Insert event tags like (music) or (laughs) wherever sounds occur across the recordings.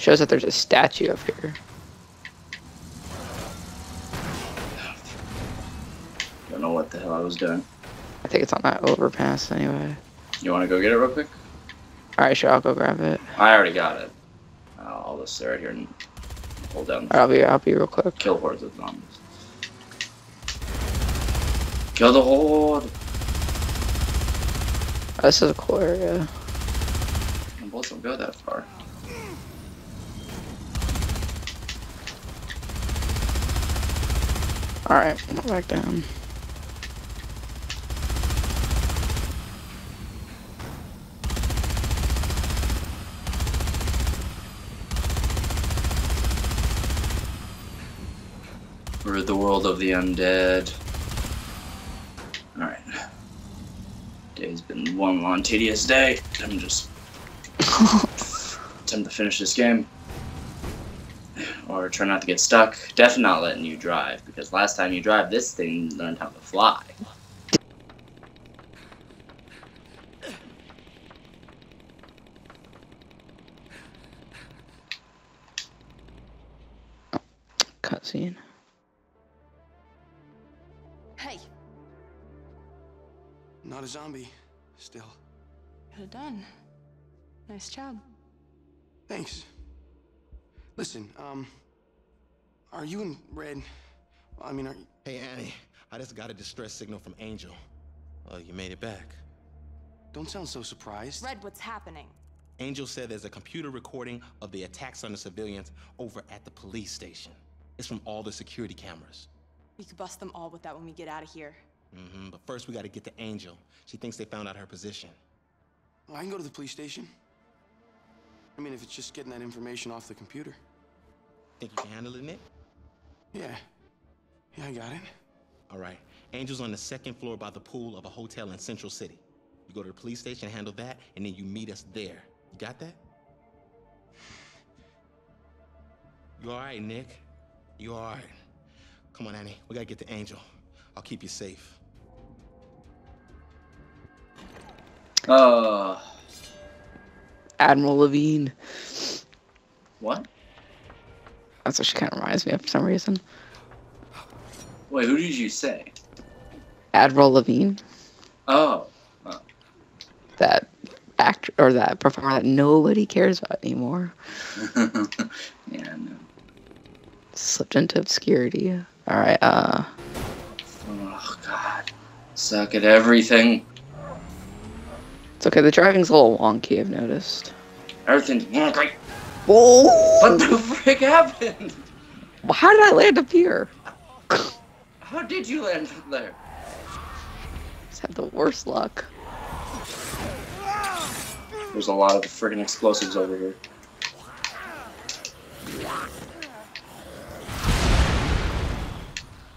Shows that there's a statue up here. Don't know what the hell I was doing. I think it's on that overpass anyway. You want to go get it real quick? Alright, sure, I'll go grab it. I already got it. I'll just stay right here and hold down. I'll be, I'll be real quick. Kill hordes of zombies. Kill the horde. Oh, this is a cool area. Bullets don't go that far. Alright, go back down. Rid the world of the undead. Alright. Day's been one long, tedious day. I'm just. (laughs) Time to finish this game. Or try not to get stuck. Definitely not letting you drive, because last time you drive, this thing learned how to fly. Cutscene. Hey, Not a zombie. Still. could have done. Nice job. Thanks. Listen, um, are you in red? I mean, are you... Hey, Annie, I just got a distress signal from Angel. Oh, you made it back. Don't sound so surprised. Red, what's happening? Angel said there's a computer recording of the attacks on the civilians over at the police station. It's from all the security cameras. We could bust them all with that when we get out of here. hmm But first, we gotta get to Angel. She thinks they found out her position. Well, I can go to the police station. I mean, if it's just getting that information off the computer. Think you can handle it, Nick? Yeah. Yeah, I got it. All right. Angel's on the second floor by the pool of a hotel in Central City. You go to the police station, handle that, and then you meet us there. You got that? You all right, Nick? You all right? Come on, Annie. We gotta get to Angel. I'll keep you safe. Uh, Avril Lavigne. what? That's what she kind of reminds me of for some reason. Wait, who did you say? Avril Lavigne. Oh. That actor or that performer that nobody cares about anymore. (laughs) yeah, no. Slipped into obscurity. Alright, uh. Oh, God. Suck at everything. It's okay, the driving's a little wonky, I've noticed. Everything's wonky. Whoa! What the frick happened? How did I land up here? How did you land there? Just had the worst luck. There's a lot of friggin' explosives over here.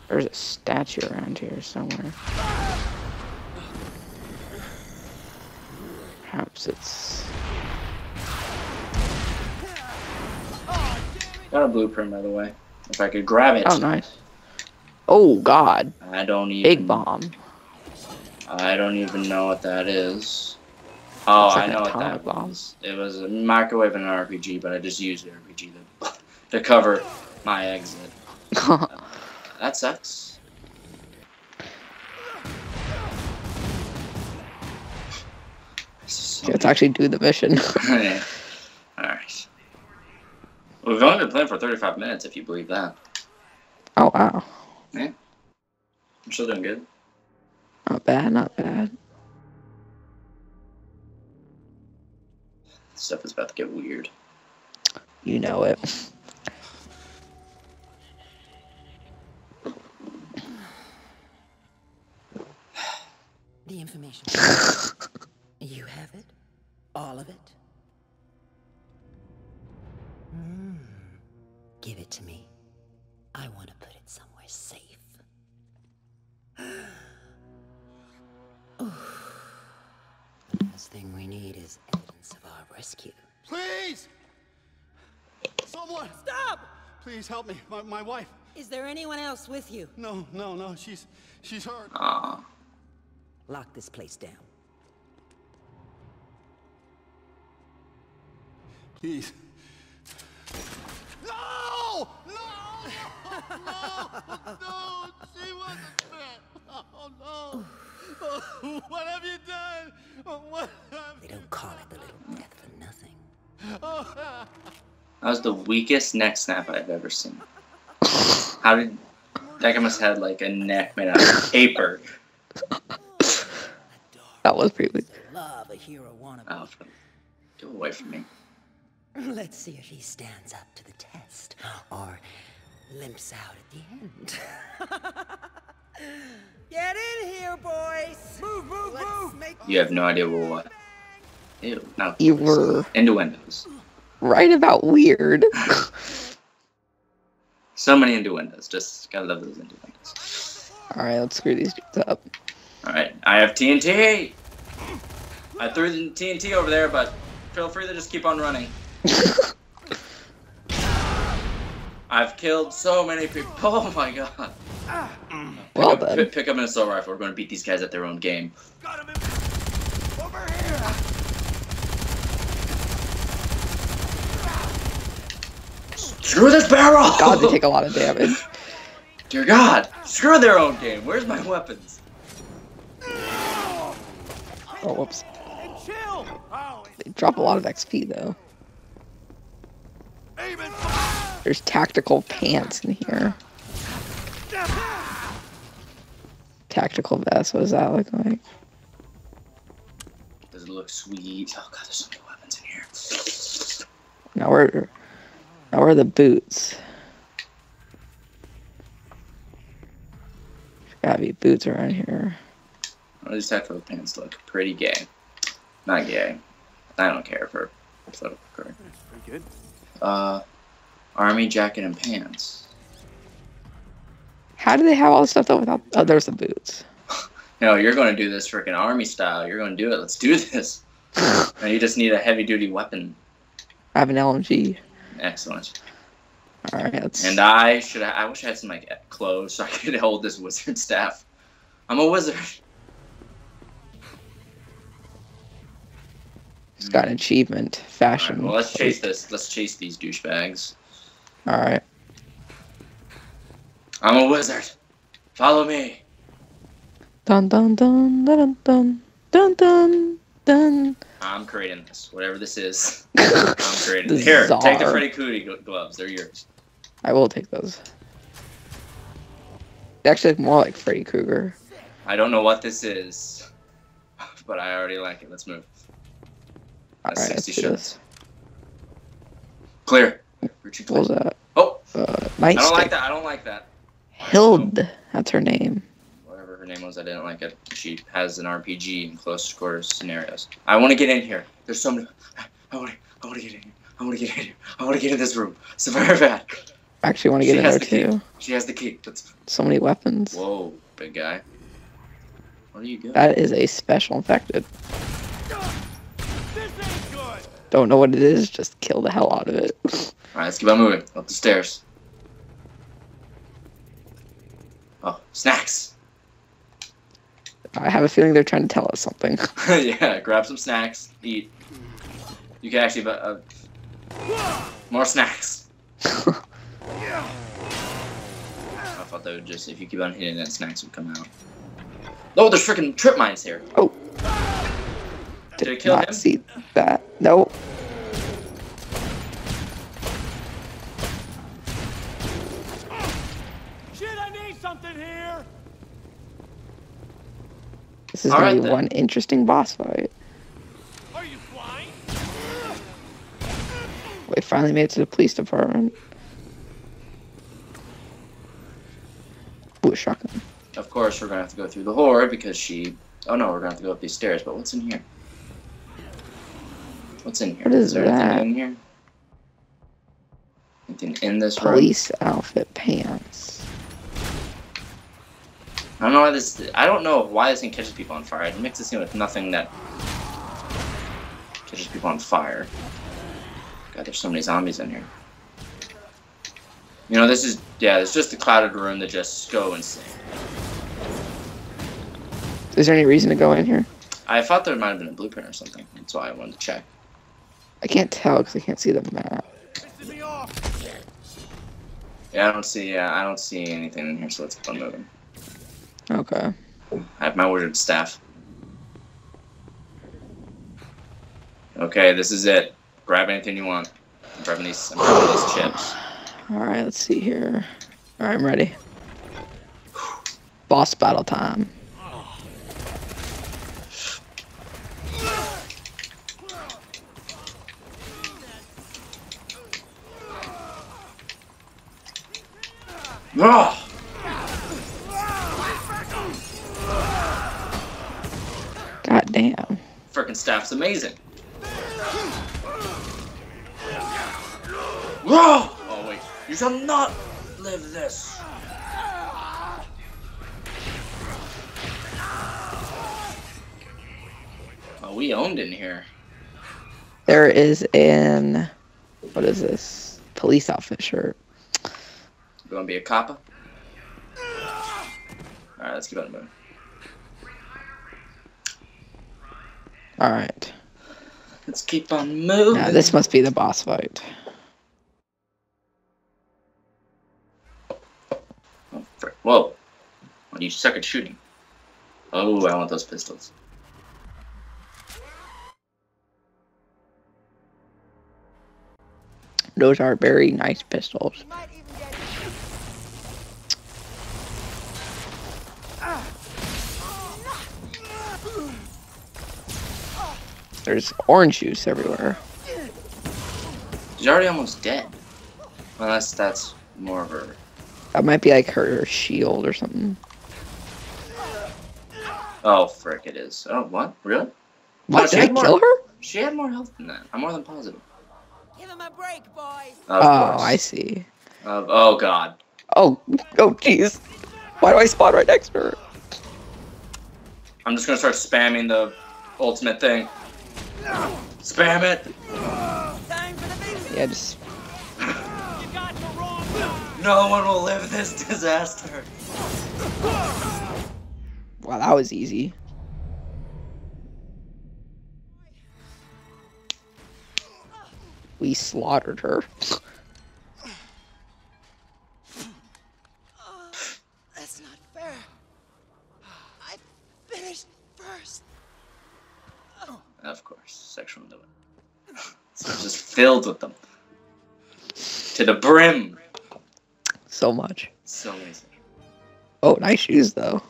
There's a statue around here somewhere. Perhaps it's. Got a blueprint, by the way. If I could grab it. Oh, nice. Oh, God. I don't even. Big bomb. I don't even know what that is. Oh, like I know what that bomb. was. It was a microwave and an RPG, but I just used the RPG to, (laughs) to cover my exit. (laughs) That sucks. Let's actually do the mission. (laughs) Yeah. We've only been playing for 35 minutes, if you believe that. oh, wow. Yeah. I'm still doing good. Not bad, not bad. Stuff is about to get weird. You know it. The information. (laughs) you have it? All of it? Give it to me. I want to put it somewhere safe. (sighs) The last thing we need is evidence of our rescue. Please! Someone! Stop! Please help me. My, my wife. Is there anyone else with you? No, no, no. She's she's hurt. Aw. Lock this place down. Please. No, no, she wasn't fat. Oh no. Oh, what have you done? Oh, What have They don't call it the little death for nothing. Oh, That was the weakest neck snap I've ever seen. How did that guy must have had like a neck made out of paper? That was pretty weak. Love a hero wannabe. Oh, go away from me. Let's see if he stands up to the test or limps out at the end. (laughs) Get in here, boys! Move, move, move! Make You have no idea what. Ew. No. You were Innuendos. right about weird. (laughs) So many innuendos. Just gotta love those innuendos. All right, let's screw these dudes up. All right, I have TNT. I threw the TNT over there, but feel free to just keep on running. (laughs) I've killed so many people. (laughs) Oh my god. Ah. Well pick, up, then. pick, pick up an assault rifle. We're going to beat these guys at their own game. Got him in. Over here. Screw this barrel! God, they take a lot of damage. (laughs) Dear God, screw their own game. Where's my weapons? Oh, whoops. And chill. Oh, They drop a lot of XP though. aiming. There's tactical pants in here. Tactical vest. What does that look like? Does it look sweet? Oh God, there's so many weapons in here. Now where? Now where are the boots? There's gotta be boots around here. Well, these tactical pants look pretty gay. Not gay. I don't care for political correct. Pretty good. Uh, army jacket and pants. How do they have all this stuff though without? Oh, there's the boots. (laughs) No, you're going to do this freaking army style. You're going to do it. Let's do this. (laughs) Now you just need a heavy duty weapon. I have an LMG. Excellent. All right, let's. And I should. I wish I had some like clothes so I could hold this wizard staff. I'm a wizard. It's got an achievement. Fashion. well, let's chase this. Let's chase these douchebags. All right. I'm a wizard. Follow me. Dun dun dun dun dun dun dun dun. I'm creating this. Whatever this is, (laughs) I'm creating. Here, take the. Freddy Cootie gloves. They're yours. I will take those. They actually look more like Freddy Krueger. I don't know what this is, but I already like it. Let's move. All That's right, let's 60 do shots. this. Clear. Retreat What was that? Oh, Uh, I don't like that. I don't like that. Hild. That's her name. Whatever her name was, I didn't like it. She has an RPG in close quarters scenarios. I want to get in here. There's so many. I want to. I want to get in here. I want to get in here. I want to get in this room. It's very bad. I actually want to get She in there the key. too. She has the key. Let's. So many weapons. Whoa, big guy. Where are you going? That is a special infected. This ain't good. Don't know what it is. Just kill the hell out of it. All right, let's keep on moving up the stairs. Oh, snacks. I have a feeling they're trying to tell us something. (laughs) yeah, grab some snacks. Eat. You can actually. Uh, more snacks. (laughs) I thought they would just, if you keep on hitting it, snacks would come out. Oh, there's freaking trip mines here. Oh. Did it kill not him? see that. Nope. Shit, I need something here. This is All gonna right, be then. one interesting boss fight. Are you flying? We finally made it to the police department. Ooh, shotgun. Of course, we're gonna have to go through the horde because she. Oh no, we're gonna have to go up these stairs. But what's in here? What's in here? What is there that? anything in here? Anything in this room? Police outfit pants. I don't know why this. I don't know why this thing catches people on fire. It makes it seem like nothing that catches people on fire. God, there's so many zombies in here. You know, this is yeah. It's just a clouded room that just go insane. Is there any reason to go in here? I thought there might have been a blueprint or something. That's why I wanted to check. I can't tell because I can't see the map. Pissing me off. Yeah, I don't see. Yeah, I don't see anything in here. So let's keep moving. Okay. I have my wizard staff. Okay, this is it. Grab anything you want. I'm grabbing these. I'm grabbing these chips. All right, let's see here. All right, I'm ready. Boss battle time. Oh, God damn. freaking staff's amazing. Whoa! Oh wait, you shall not live this. Oh, we owned in here. There is an what is this? Police outfit shirt. You gonna be a copper? Alright, let's keep on moving. All right. Let's keep on moving. Now this must be the boss fight. Oh, frick. Whoa. Well, you suck at shooting. Oh, I want those pistols. Those are very nice pistols. There's orange juice everywhere. She's already almost dead. Unless that's more of her. That might be like her shield or something. Oh, frick, it is. Oh, what? Really? What? Oh, she Did I more- kill her? She had more health than that. I'm more than positive. Give him a break, boys. Of oh, course. I see. Of- oh, God. Oh, oh, jeez. Why do I spawn right next to her? I'm just gonna start spamming the ultimate thing. Spam it! Time for the big Yeah, just No one will live this disaster. wow, that was easy. We slaughtered her. (laughs) That's not fair. I finished first. Of course, sexual innuendo. So it's just filled with them. To the brim. So much. So easy. Oh, nice shoes though.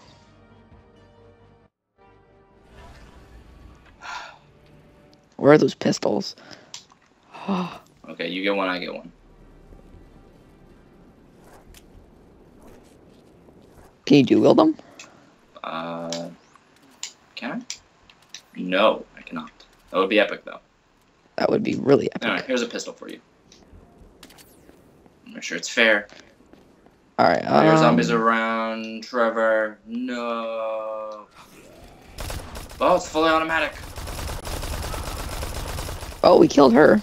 Where are those pistols? (sighs) Okay, you get one, I get one. Can you dual wield them? Uh, can I? No, I cannot. That would be epic, though. That would be really epic. All right, here's a pistol for you. Make sure it's fair. All right. There are zombies um, around, Trevor. No. Oh, it's fully automatic. Oh, we killed her.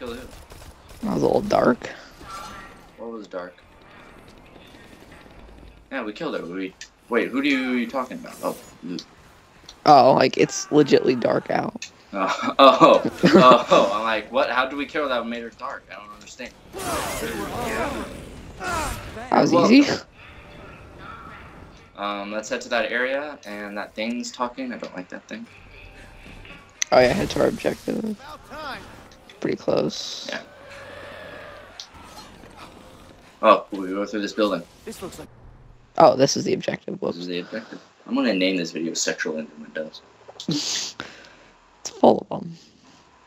Kill who? That was a little dark. What was dark? Yeah, we killed her. We wait. Who do you you talking about? Oh. Oh, like it's legitly dark out. Oh, (laughs) oh, oh, oh, I'm like, what? How do we kill her that made her dark? I don't understand. That was Well- easy. Um, let's head to that area, and that thing's talking. I don't like that thing. Oh yeah, head to our objective. Pretty close. Yeah. Oh, we go through this building. This looks like Oh, this is the objective. This is the objective. I'm gonna name this video "Sexual Innuendos." (laughs) It's full of them.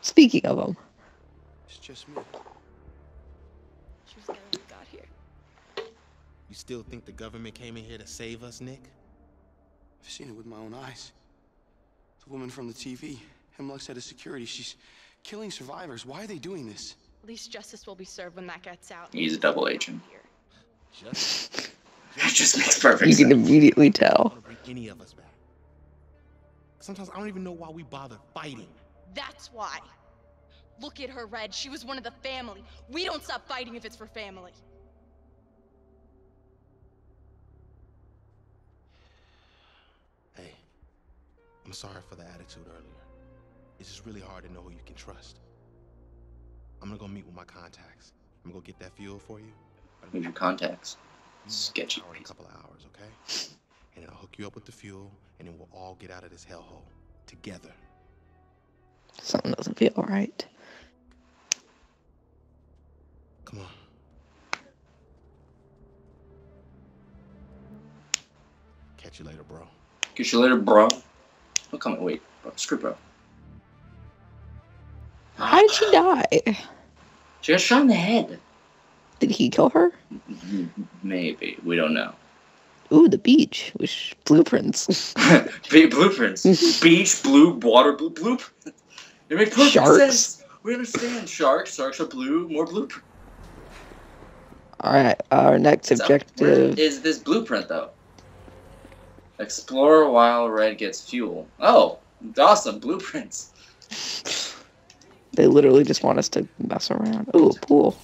Speaking of them, it's just me. She was there when we got here. You still think the government came in here to save us, Nick? I've seen it with my own eyes. The woman from the TV, Hemlock's head of security, she's killing survivors. Why are they doing this? At least justice will be served when that gets out. He's a double agent. Here. Just It (laughs) just makes perfect you can sense. immediately I tell. Sometimes I don't even know why we bother fighting. That's why. Look at her, Red. She was one of the family. We don't stop fighting if it's for family. Hey, I'm sorry for the attitude earlier. It's just really hard to know who you can trust. I'm gonna go meet with my contacts. I'm gonna go get that fuel for you. Move your contacts. You Sketchy. Power in a couple of hours, okay? And then I'll hook you up with the fuel, and then we'll all get out of this hellhole together. Something doesn't feel right. Come on. Catch you later, bro. Catch you later, bro. Oh, come on, wait, bro. Screw bro. How did she die? She got shot in the head. Did he kill her? Maybe we don't know. Ooh, the beach with blueprints. (laughs) Blueprints. Beach, blue, water, blue, blueprint. It makes perfect Sharks. sense. We understand. Sharks. Sharks are blue. More blueprint. All right, our next So, objective. is this blueprint though? Explore while red gets fuel. Oh, awesome blueprints. They literally just want us to mess around. Ooh, pool.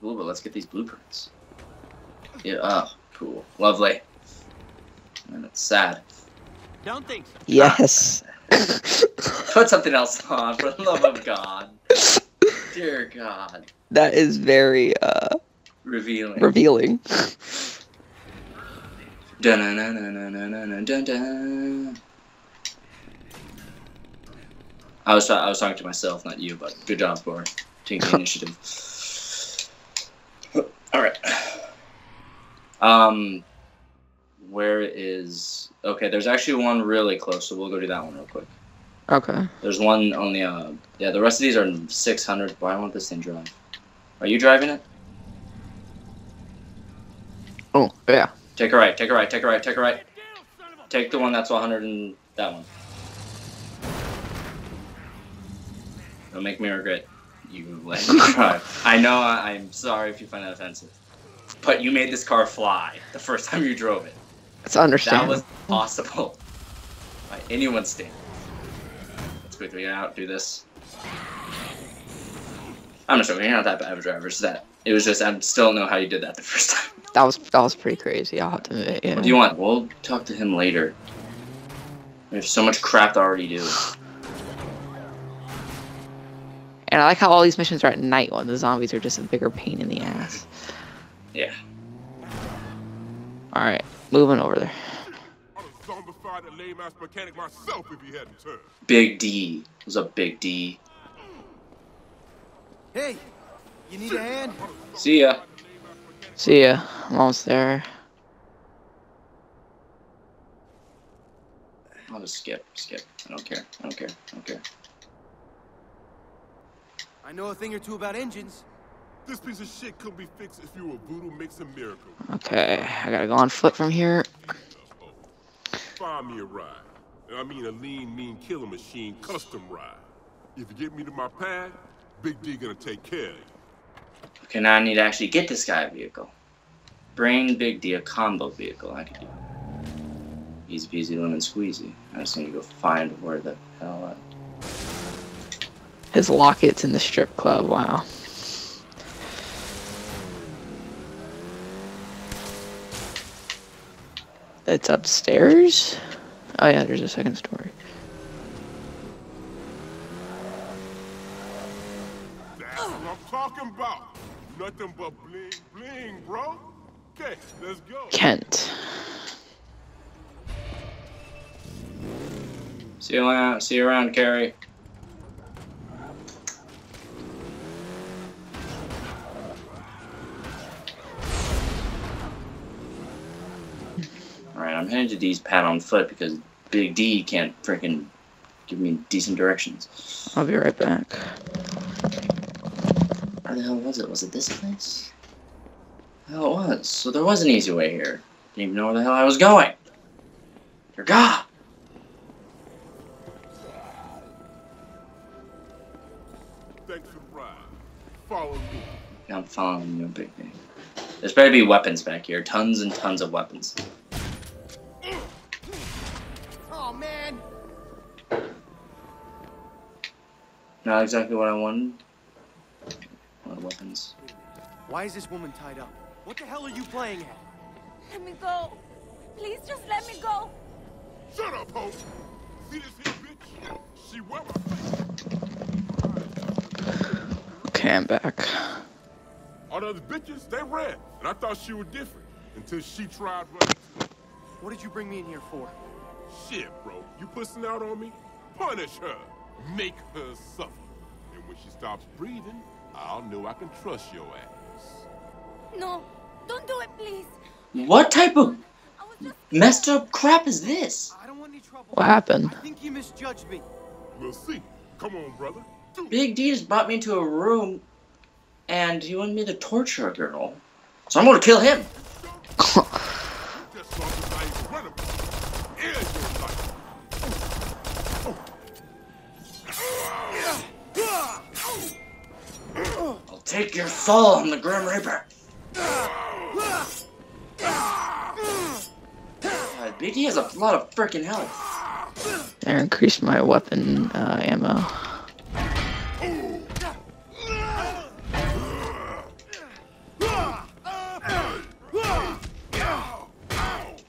Cool, but let's get these blueprints. Yeah. Oh, cool. Lovely. And it's sad. Don't think so. Yes. (laughs) Put something else on, for the love of God. Dear God. that is very uh Revealing. revealing. Dun-dun-dun-dun-dun-dun-dun-dun. I was I was talking to myself, not you, but good job for taking the (laughs) initiative. All right. Um, where is? Okay, there's actually one really close, so we'll go do that one real quick. Okay. There's one on the uh, yeah. The rest of these are 600. Why won't this thing drive? Are you driving it? Oh, yeah. Take a right. Take a right. Take a right. Take a right. Take the one that's 100 and that one. Don't make me regret you letting me (laughs) drive. I know I, I'm sorry if you find that offensive, but you made this car fly the first time you drove it. It's That was possible by anyone's standards. Let's quickly get out, do this. I'm not sure. You're not that bad of a driver. It's that it was just I still don't know how you did that the first time. (laughs) That was that was pretty crazy. I'll have to admit. Yeah. What do you want? We'll talk to him later. There's so much crap to already do. And I like how all these missions are at night when the zombies are just a bigger pain in the ass. Yeah. All right, moving over there. I'd have zombified that lame ass mechanic myself if he hadn't turned. Big D. was a Big D? Hey, you need a hand? See ya. See ya. I'm almost there. I'll just skip, skip. I don't care. I don't care. I don't care. I know a thing or two about engines. This piece of shit couldn't be fixed if you were voodoo mixing miracle. Okay, I gotta go on foot from here. Find me a ride. I mean a lean, mean killing machine custom ride. If you get me to my pad, Big D gonna take care of you. Okay, now I need to actually get this guy a vehicle. Bring Big D a combo vehicle. I can do. Easy peasy lemon squeezy. I just need to go find where the hell. I... His locket's in the strip club. Wow. It's upstairs. Oh yeah, there's a second story. That's what I'm talking about. Nothing but bling bling, bro. Okay, let's go. Kent. See you around. See you around, Carrie. Headed to D's pad on foot because Big D can't freaking give me decent directions. I'll be right back. Where the hell was it? Was it this place? Hell, it was. So there was an easy way here. Didn't even know where the hell I was going. Dear God. Thanks for the. Follow me. I'm following you, Big D. There's better be weapons back here. Tons and tons of weapons. Not exactly what I wanted. A lot of weapons. why is this woman tied up? What the hell are you playing at? Let me go. Please just let me go. Shut up, ho. See this here bitch? She wear my face. Okay, I'm back. All the other bitches, they red. And I thought she was different until she tried running. What did you bring me in here for? Shit, bro. You pussing out on me? Punish her. Make her suffer. And when she stops breathing, I'll know I can trust your ass. No, don't do it, please. What type of I was just. messed up crap is this? I don't want any trouble. What happened? I think you misjudged me. We'll see. Come on, brother. Do. Big D just brought me into a room and he wanted me to torture a girl. So I'm gonna kill him. (laughs) take your soul, I'm the Grim Reaper. God, Big D has a lot of freaking health. I increased my weapon uh, ammo.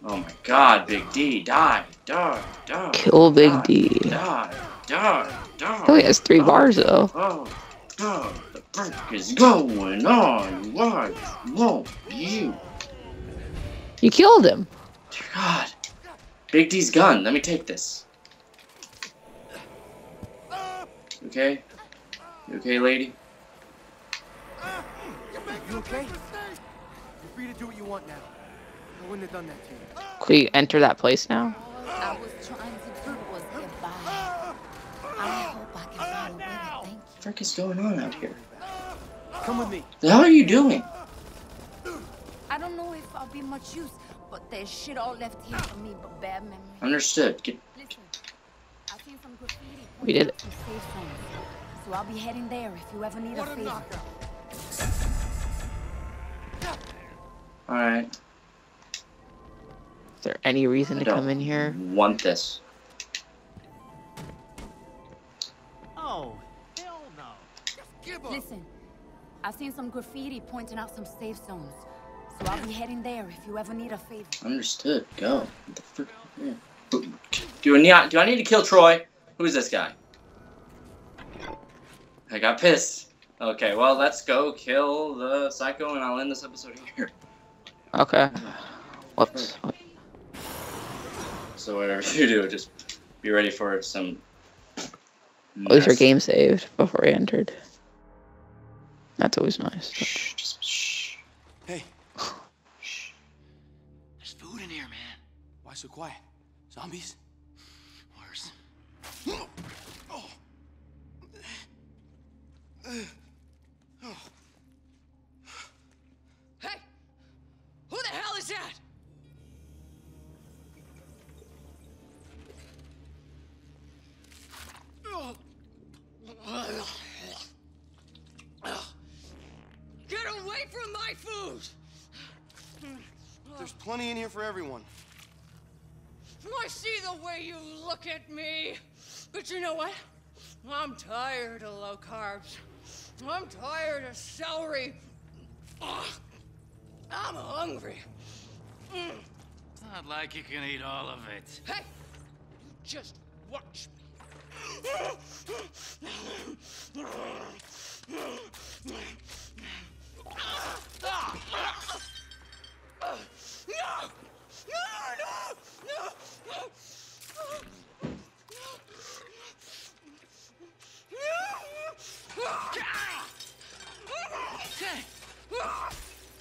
Oh my god, Big D, die, die, die. Kill Big die, D. Die, die, die. He has three bars though. Oh, God, the fuck is going on? What? Whoa, you. You killed him. Dear God. Big D's gun. Let me take this. Okay? You okay, lady? You okay? You're free to do what you want now. I wouldn't have done that to you. Could you enter that place now? All I was trying to do was get by. I hope I can find a way to thank you. What the frick is going on out here? Come with me. The hell are you doing? I don't know if I'll be much use, but there's shit all left here for me but bad memories. Understood. Get, Listen, I've seen some graffiti. We did it. Some safe zones. So I'll be heading there if you ever need a What a favor. alright. Is there any reason I to come in here? want this. Oh, hell no. Listen, I've seen some graffiti pointing out some safe zones. So I'll be heading there if you ever need a favor. Understood. Go. What the frick? Yeah. Do I need, do I need to kill Troy? Who's this guy? I got pissed. Okay, well, let's go kill the psycho and I'll end this episode here. Okay. Whoops. So whatever you do, just be ready for some. At least your game saved before we entered. That's always nice. Shh, just shh. Hey, (sighs) There's food in here, man. why so quiet? Zombies? Worse. (gasps) Hey! Oh. In here for everyone. I see the way you look at me. But you know what? I'm tired of low carbs. I'm tired of celery. Ugh. I'm hungry. Mm. Not like you can eat all of it. Hey, you just watch me. No! No, no, no! Hey,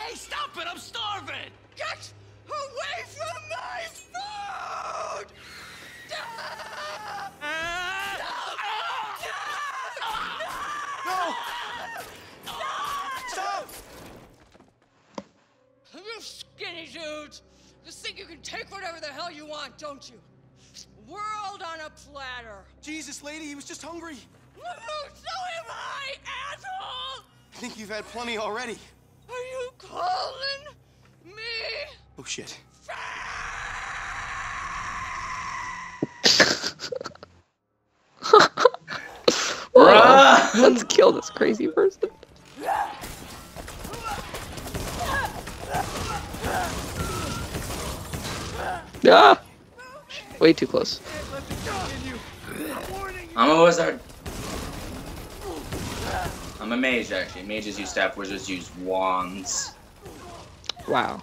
hey, stop it! I'm starving! Get away from my food! No! Stop! You skinny dudes! Just think you can take whatever the hell you want, don't you? World on a platter. Jesus, lady, he was just hungry. So am I, asshole! I think you've had plenty already. Are you calling me Oh shit. (laughs) (laughs) Let's kill this crazy person. Ah! Way too close. I'm a wizard. I'm a mage actually. Mages use staff, wizards use wands. Wow.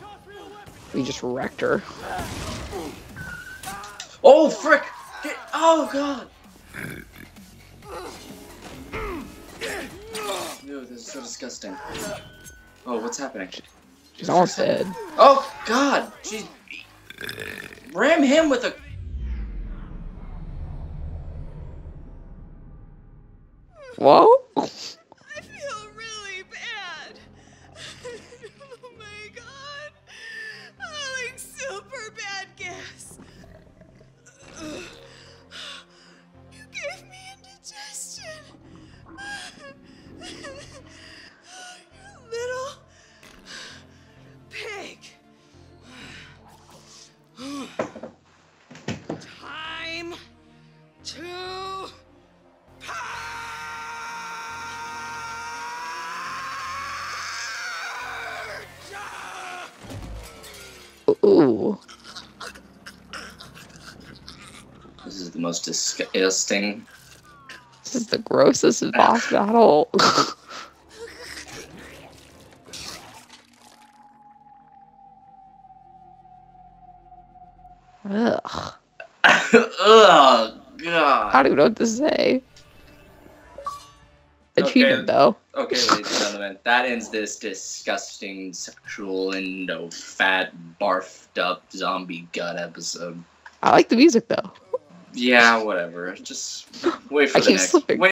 We just wrecked her. Oh frick! Get, oh god! Ew, this is so disgusting. Oh, what's happening? She's almost dead. Oh god! She ram him with a. Whoa. Ooh. This is the most disgusting. This is the grossest boss (sighs) battle. (laughs) Ugh. Ugh, god. I don't even know what to say. Achievement Okay. though. Okay, ladies and gentlemen, that ends this disgusting sexual and endo fat barfed up zombie gut episode. I like the music though. Yeah, whatever. Just wait for I the next. slipping. Wait